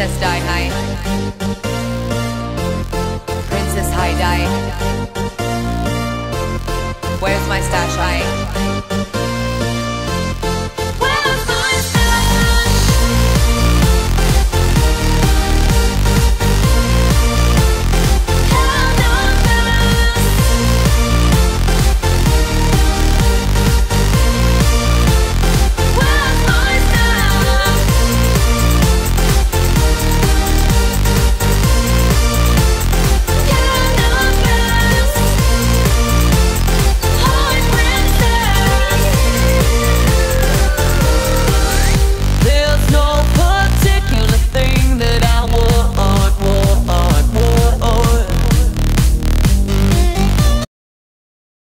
Princess Die Hi. Princess Hi Di. Where's my stash I?